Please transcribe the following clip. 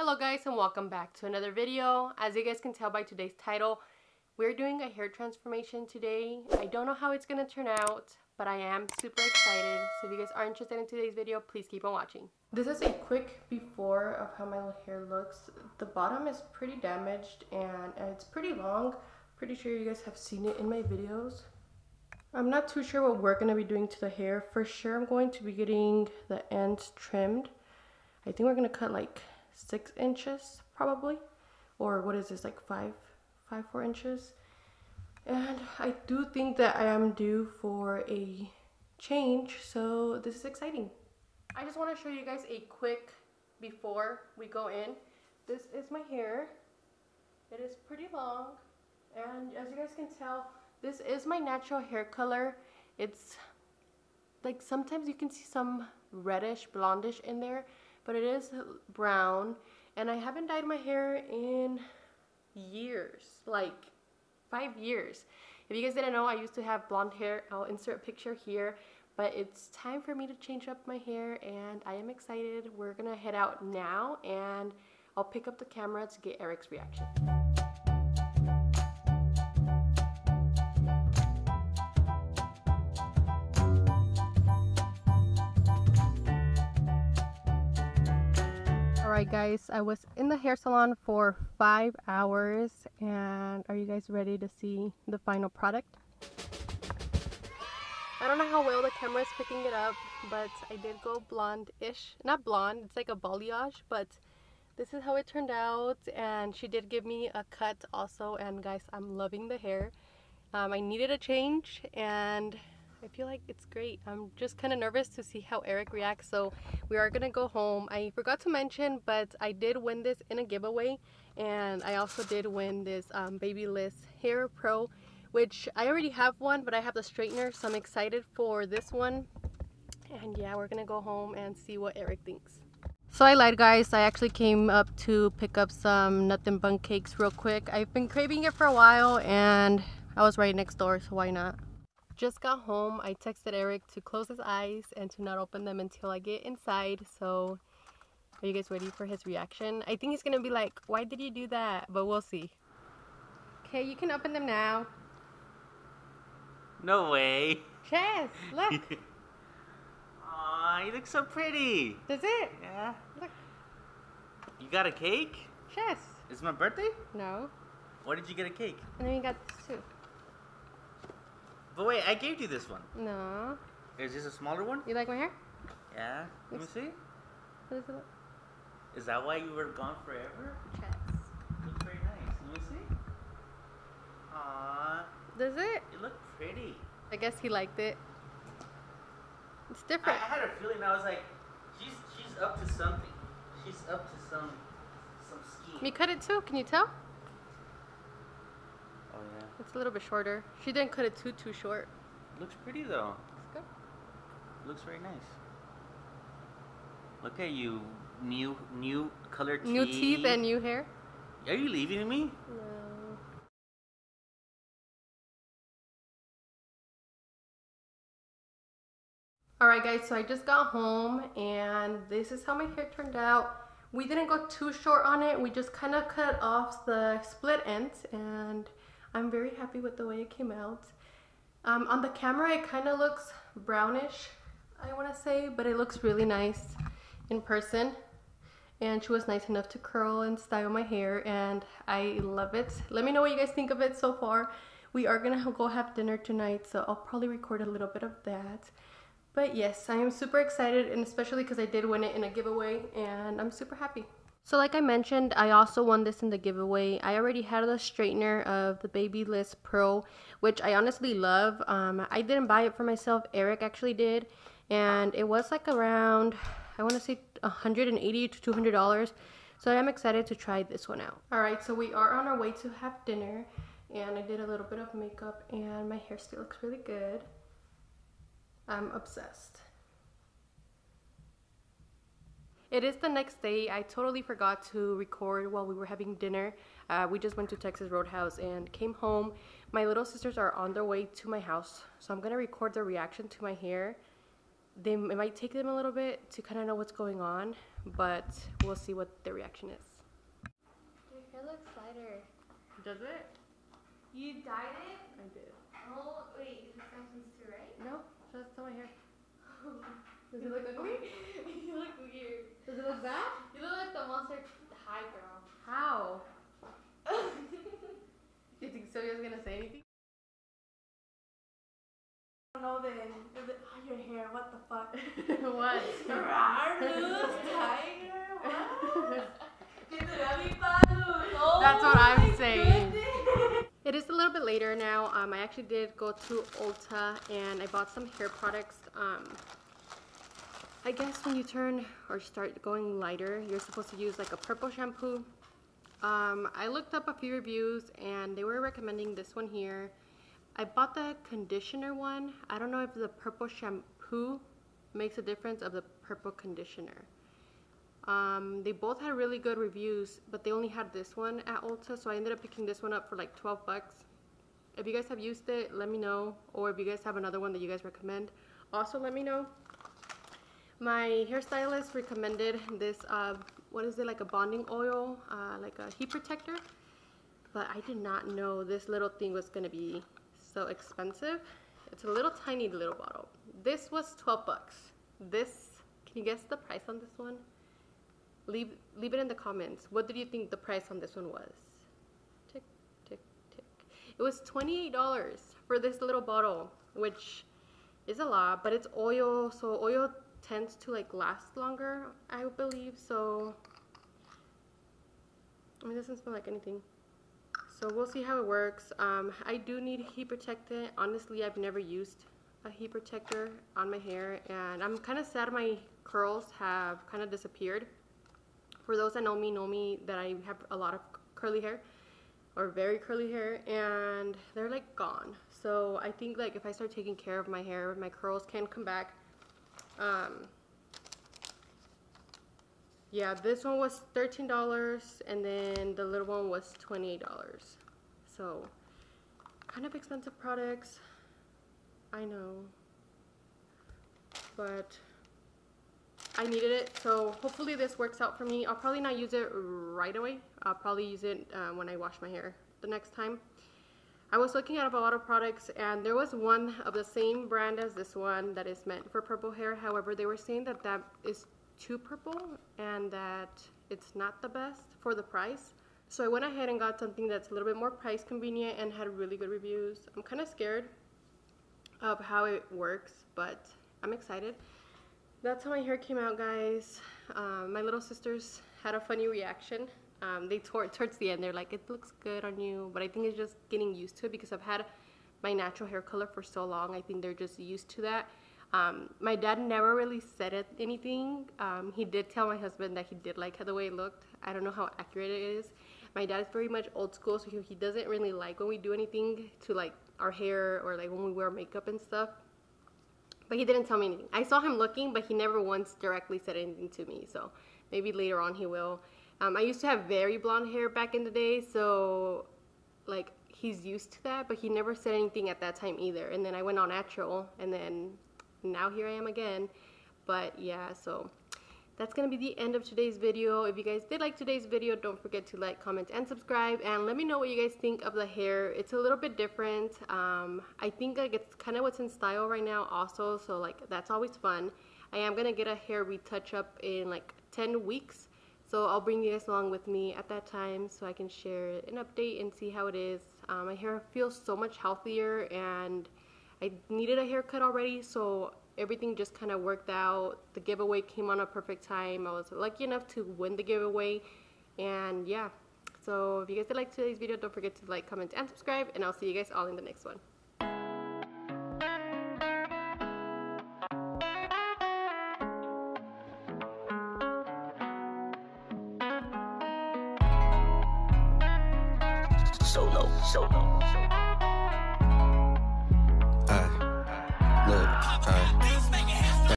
Hello guys and welcome back to another video. As you guys can tell by today's title, we're doing a hair transformation today. I don't know how it's going to turn out, but I am super excited. So if you guys are interested in today's video, please keep on watching. This is a quick before of how my hair looks. The bottom is pretty damaged and it's pretty long. Pretty sure you guys have seen it in my videos. I'm not too sure what we're going to be doing to the hair. For sure I'm going to be getting the ends trimmed. I think we're going to cut like six inches probably. Or what is this like five five four inches? And I do think that I am due for a change so this is exciting. I just want to show you guys a quick before we go in. This is my hair. It is pretty long. And as you guys can tell this is my natural hair color. It's like sometimes you can see some reddish blondish in there but it is brown and I haven't dyed my hair in years like five years. If you guys didn't know I used to have blonde hair. I'll insert a picture here but it's time for me to change up my hair and I am excited. We're gonna head out now and I'll pick up the camera to get Eric's reaction Alright guys, I was in the hair salon for five hours and are you guys ready to see the final product? I don't know how well the camera is picking it up, but I did go blonde-ish. Not blonde, it's like a balayage, but this is how it turned out and she did give me a cut also and guys, I'm loving the hair. Um, I needed a change and I feel like it's great. I'm just kind of nervous to see how Eric reacts. So we are going to go home. I forgot to mention, but I did win this in a giveaway. And I also did win this um, Babyliss Hair Pro, which I already have one, but I have the straightener. So I'm excited for this one. And yeah, we're going to go home and see what Eric thinks. So I lied guys, I actually came up to pick up some Nothing Bundt Cakes real quick. I've been craving it for a while and I was right next door, so why not? Just got home. I texted Eric to close his eyes and to not open them until I get inside. So are you guys ready for his reaction? I think he's gonna be like, why did you do that? But we'll see. Okay, you can open them now. No way. Chess, look. Aw, you look so pretty. Does it? Yeah. Look. You got a cake? Chess. It's my birthday? No. Why did you get a cake? And then you got this too. But wait, I gave you this one. No. Is this a smaller one? You like my hair? Yeah. Let me see. What does it? Is that why you were gone forever? Chess. Looks very nice. Let me see. Aww. Does it? You look pretty. I guess he liked it. It's I, different. I had a feeling. I was like, she's she's up to something. She's up to some some scheme. Me cut it too, can you tell? It's a little bit shorter. She didn't cut it too, too short. Looks pretty though. Looks good. Looks very nice. Look at you, new new colored New teeth and new hair? Are you leaving me? No. Alright guys, so I just got home and this is how my hair turned out. We didn't go too short on it. We just kind of cut off the split ends and I'm very happy with the way it came out. Um, on the camera it kind of looks brownish, I want to say, but it looks really nice in person. And she was nice enough to curl and style my hair and I love it. Let me know what you guys think of it so far. We are gonna go have dinner tonight, so I'll probably record a little bit of that. But yes, I am super excited and especially because I did win it in a giveaway and I'm super happy. So like I mentioned, I also won this in the giveaway. I already had the straightener of the Babyliss Pro, which I honestly love. Um, I didn't buy it for myself. Eric actually did. And it was like around, I want to say 180 to $200. So I am excited to try this one out. Alright, so we are on our way to have dinner. And I did a little bit of makeup and my hair still looks really good. I'm obsessed. It is the next day. I totally forgot to record while we were having dinner. Uh, we just went to Texas Roadhouse and came home. My little sisters are on their way to my house, so I'm gonna record their reaction to my hair. they it might take them a little bit to kind of know what's going on, but we'll see what their reaction is. Your hair looks lighter. Does it? You dyed it? I did. Oh, wait, is extensions too, right? No, just my hair. Does it look ugly? you look weird. Does it look bad? You look like the Monster High girl. How? you think Sylvia's gonna say anything? I don't know then. Is it, oh, your hair, what the fuck? what? Rarus, tiger, what? Oh That's what I'm saying. It is a little bit later now. Um, I actually did go to Ulta and I bought some hair products. Um, I guess when you turn or start going lighter, you're supposed to use like a purple shampoo. Um, I looked up a few reviews and they were recommending this one here. I bought the conditioner one. I don't know if the purple shampoo makes a difference of the purple conditioner. Um, they both had really good reviews, but they only had this one at Ulta, so I ended up picking this one up for like 12 bucks. If you guys have used it, let me know, or if you guys have another one that you guys recommend, also let me know. My hairstylist recommended this, uh, what is it, like a bonding oil, uh, like a heat protector, but I did not know this little thing was gonna be so expensive. It's a little tiny little bottle. This was 12 bucks. This, can you guess the price on this one? Leave leave it in the comments. What did you think the price on this one was? Tick tick tick. It was $28 for this little bottle, which is a lot, but it's oil, so oil tends to like last longer, I believe. So I mean, it doesn't smell like anything. So we'll see how it works. Um, I do need heat protectant. Honestly, I've never used a heat protector on my hair, and I'm kind of sad my curls have kind of disappeared for those that know me know me that I have a lot of curly hair or very curly hair and they're like gone so I think like if I start taking care of my hair my curls can come back um, yeah this one was $13 and then the little one was $28 so kind of expensive products I know but I needed it, so hopefully this works out for me. I'll probably not use it right away. I'll probably use it uh, when I wash my hair the next time. I was looking at a lot of products and there was one of the same brand as this one that is meant for purple hair. However, they were saying that that is too purple and that it's not the best for the price. So I went ahead and got something that's a little bit more price convenient and had really good reviews. I'm kind of scared of how it works, but I'm excited that's how my hair came out, guys. Um, my little sisters had a funny reaction. Um, they towards the end. They're like, "It looks good on you," but I think it's just getting used to it because I've had my natural hair color for so long. I think they're just used to that. Um, my dad never really said it, anything. Um, he did tell my husband that he did like how the way it looked. I don't know how accurate it is. My dad's very much old school, so he, he doesn't really like when we do anything to like our hair or like when we wear makeup and stuff but he didn't tell me anything. I saw him looking, but he never once directly said anything to me. So maybe later on he will. Um, I used to have very blonde hair back in the day, so like he's used to that, but he never said anything at that time either. And then I went on natural, and then now here I am again. But yeah, so that's gonna be the end of today's video. If you guys did like today's video, don't forget to like, comment, and subscribe. And let me know what you guys think of the hair. It's a little bit different. Um, I think like it's kind of what's in style right now also. So like that's always fun. I am gonna get a hair retouch up in like 10 weeks. So I'll bring you guys along with me at that time so I can share an update and see how it is. Um, my hair feels so much healthier and I needed a haircut already so everything just kind of worked out. The giveaway came on a perfect time. I was lucky enough to win the giveaway. And yeah, so if you guys did like today's video, don't forget to like, comment, and subscribe. And I'll see you guys all in the next one. Solo, solo, solo.